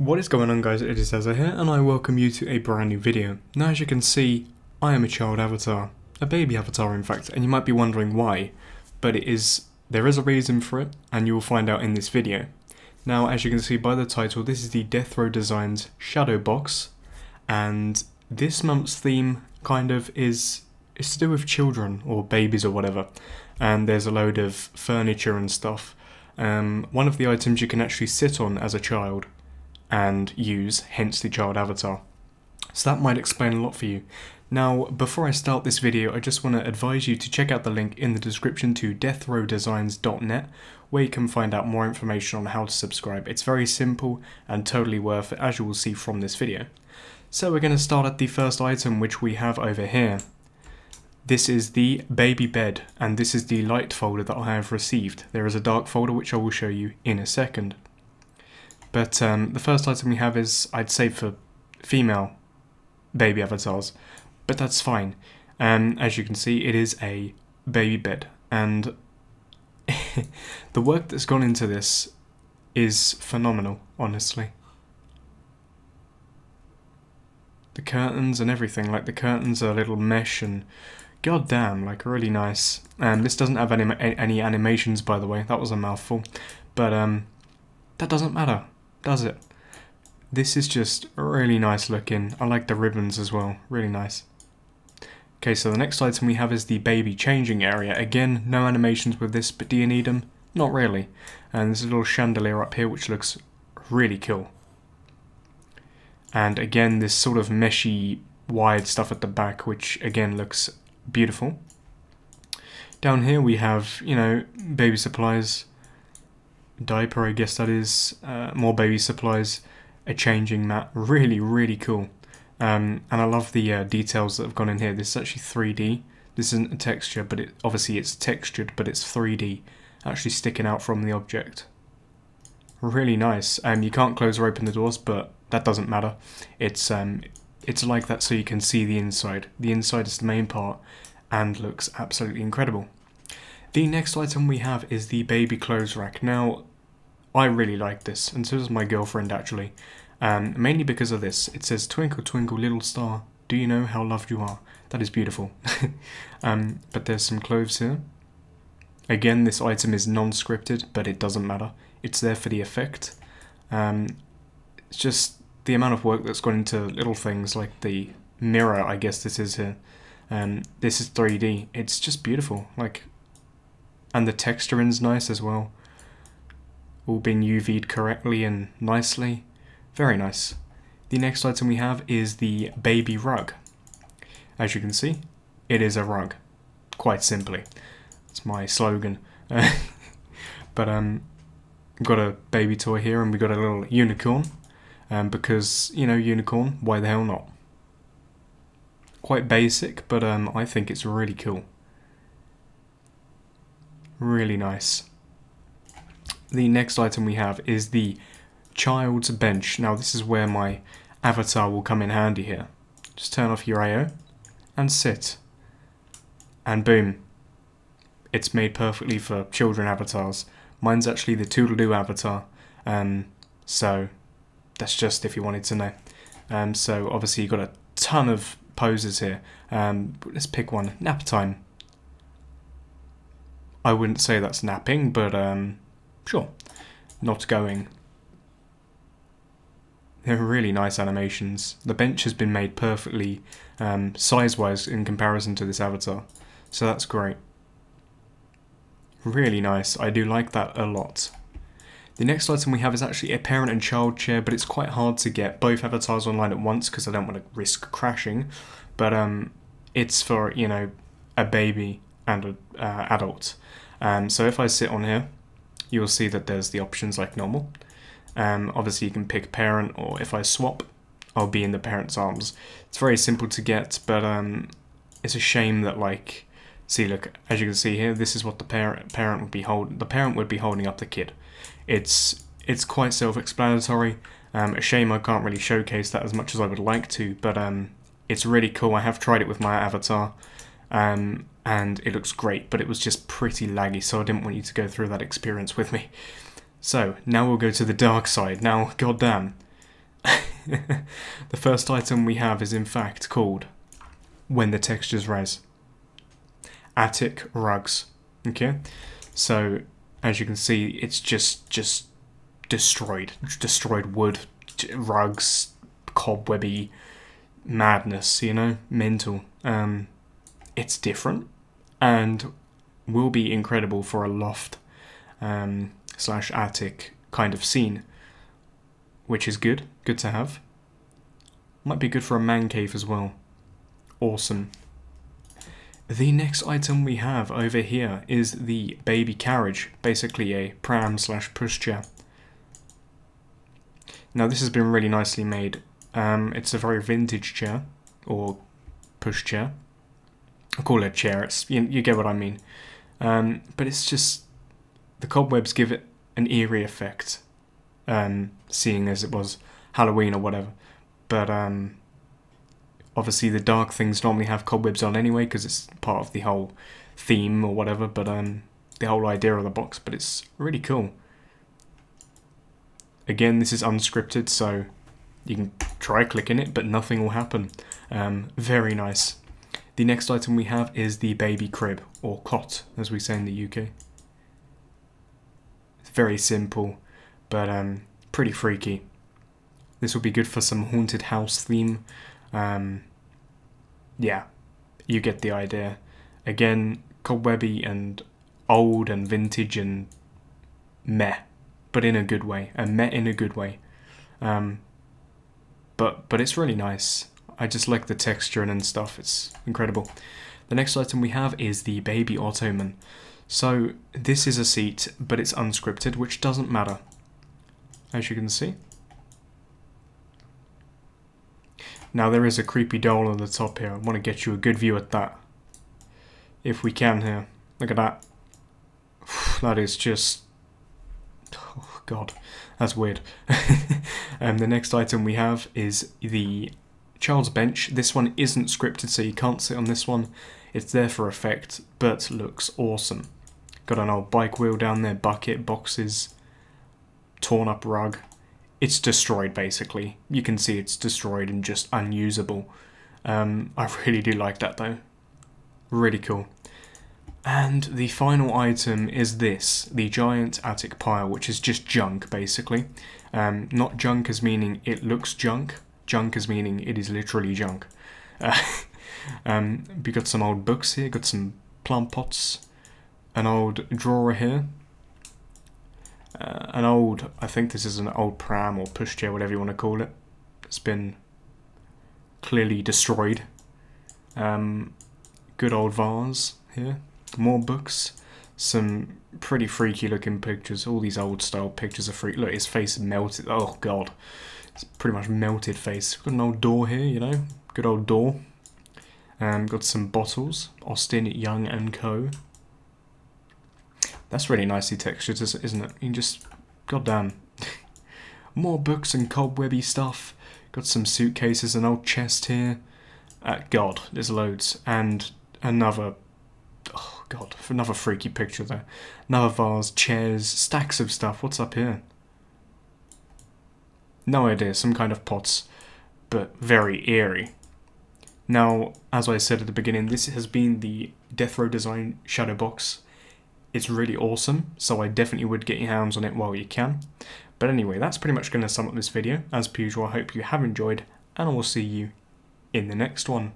What is going on guys, it is Dazza here and I welcome you to a brand new video. Now as you can see, I am a child avatar, a baby avatar in fact, and you might be wondering why, but it is, there is a reason for it and you will find out in this video. Now as you can see by the title, this is the Death Row Designs Shadow Box, and this month's theme kind of is, is to do with children or babies or whatever, and there's a load of furniture and stuff. Um, one of the items you can actually sit on as a child and use, hence the child avatar. So that might explain a lot for you. Now, before I start this video, I just want to advise you to check out the link in the description to deathrowdesigns.net, where you can find out more information on how to subscribe. It's very simple and totally worth it, as you will see from this video. So we're going to start at the first item, which we have over here. This is the baby bed, and this is the light folder that I have received. There is a dark folder, which I will show you in a second. But um, the first item we have is, I'd say, for female baby avatars, but that's fine. Um, as you can see, it is a baby bed, and the work that's gone into this is phenomenal, honestly. The curtains and everything, like the curtains are a little mesh and god damn, like really nice. And um, this doesn't have any, any animations, by the way, that was a mouthful, but um, that doesn't matter does it. This is just really nice looking. I like the ribbons as well, really nice. Okay, so the next item we have is the baby changing area. Again, no animations with this, but do you need them? Not really. And there's a little chandelier up here which looks really cool. And again, this sort of meshy, wide stuff at the back, which again looks beautiful. Down here we have, you know, baby supplies, diaper, I guess that is, uh, more baby supplies, a changing mat, really, really cool. Um, and I love the uh, details that have gone in here. This is actually 3D. This isn't a texture, but it obviously it's textured, but it's 3D, actually sticking out from the object. Really nice. Um, you can't close or open the doors, but that doesn't matter. It's um, it's like that so you can see the inside. The inside is the main part and looks absolutely incredible. The next item we have is the baby clothes rack. Now, I really like this, and so does my girlfriend actually. Um, mainly because of this. It says, Twinkle, twinkle, little star, do you know how loved you are? That is beautiful. um, but there's some clothes here. Again, this item is non-scripted, but it doesn't matter. It's there for the effect. Um, it's just the amount of work that's gone into little things like the mirror, I guess this is here. Um, this is 3D. It's just beautiful. Like, and the texturing's nice as well all been UV'd correctly and nicely. Very nice. The next item we have is the baby rug. As you can see, it is a rug. Quite simply. It's my slogan. but um, we've got a baby toy here and we've got a little unicorn. Um, because, you know, unicorn, why the hell not? Quite basic, but um, I think it's really cool. Really nice the next item we have is the child's bench. Now this is where my avatar will come in handy here. Just turn off your AO and sit. And boom. It's made perfectly for children avatars. Mine's actually the Toddleedoo avatar. Um, so that's just if you wanted to know. Um, so obviously you've got a ton of poses here. Um, let's pick one. Nap time. I wouldn't say that's napping, but um, Sure. Not going. They're really nice animations. The bench has been made perfectly um, size-wise in comparison to this avatar. So that's great. Really nice. I do like that a lot. The next item we have is actually a parent and child chair, but it's quite hard to get both avatars online at once because I don't want to risk crashing. But um, it's for, you know, a baby and an uh, adult. Um, so if I sit on here, you'll see that there's the options like normal. Um, obviously you can pick parent or if I swap, I'll be in the parent's arms. It's very simple to get, but um, it's a shame that like, see look, as you can see here, this is what the parent parent would be holding. The parent would be holding up the kid. It's it's quite self-explanatory. Um, a shame I can't really showcase that as much as I would like to, but um, it's really cool. I have tried it with my avatar. Um, and it looks great, but it was just pretty laggy, so I didn't want you to go through that experience with me. So, now we'll go to the dark side. Now, goddamn, the first item we have is in fact called When the Textures Res. Attic Rugs. Okay? So as you can see, it's just just destroyed. Destroyed wood, rugs, cobwebby madness, you know? Mental. Um it's different and will be incredible for a loft um, slash attic kind of scene, which is good, good to have. Might be good for a man cave as well. Awesome. The next item we have over here is the baby carriage, basically a pram slash pushchair. Now this has been really nicely made. Um, it's a very vintage chair, or pushchair. I call it a chair, it's, you, you get what I mean. Um, but it's just the cobwebs give it an eerie effect, um, seeing as it was Halloween or whatever. But um, obviously, the dark things normally have cobwebs on anyway because it's part of the whole theme or whatever. But um, the whole idea of the box. But it's really cool. Again, this is unscripted, so you can try clicking it, but nothing will happen. Um, very nice. The next item we have is the baby crib, or cot, as we say in the UK. It's very simple, but um, pretty freaky. This would be good for some haunted house theme. Um, yeah, you get the idea. Again, cobwebby and old and vintage and meh, but in a good way, and meh in a good way. Um, but but it's really nice. I just like the texture and stuff, it's incredible. The next item we have is the Baby Ottoman. So this is a seat, but it's unscripted, which doesn't matter, as you can see. Now there is a creepy doll on the top here. I want to get you a good view at that. If we can here. Look at that. That is just... Oh god, that's weird. and um, the next item we have is the Child's Bench. This one isn't scripted, so you can't sit on this one. It's there for effect, but looks awesome. Got an old bike wheel down there, bucket, boxes, torn up rug. It's destroyed, basically. You can see it's destroyed and just unusable. Um, I really do like that, though. Really cool. And the final item is this, the giant attic pile, which is just junk, basically. Um, not junk as meaning it looks junk, junk as meaning it is literally junk. Uh, um, we got some old books here, got some plant pots, an old drawer here, uh, an old, I think this is an old pram or pushchair, whatever you want to call it. It's been clearly destroyed. Um, good old vase here, more books, some pretty freaky looking pictures. All these old style pictures are freak. Look, his face melted. Oh god. It's pretty much melted face. Got an old door here, you know, good old door. Um, got some bottles, Austin Young and Co. That's really nicely textured, isn't it? You can just, goddamn. More books and cobwebby stuff. Got some suitcases, an old chest here. Uh, God, there's loads. And another, oh God, another freaky picture there. Another vase, chairs, stacks of stuff. What's up here? No idea, some kind of pots, but very eerie. Now, as I said at the beginning, this has been the Death Row Design Shadow Box. It's really awesome, so I definitely would get your hands on it while you can. But anyway, that's pretty much going to sum up this video. As per usual, I hope you have enjoyed, and I will see you in the next one.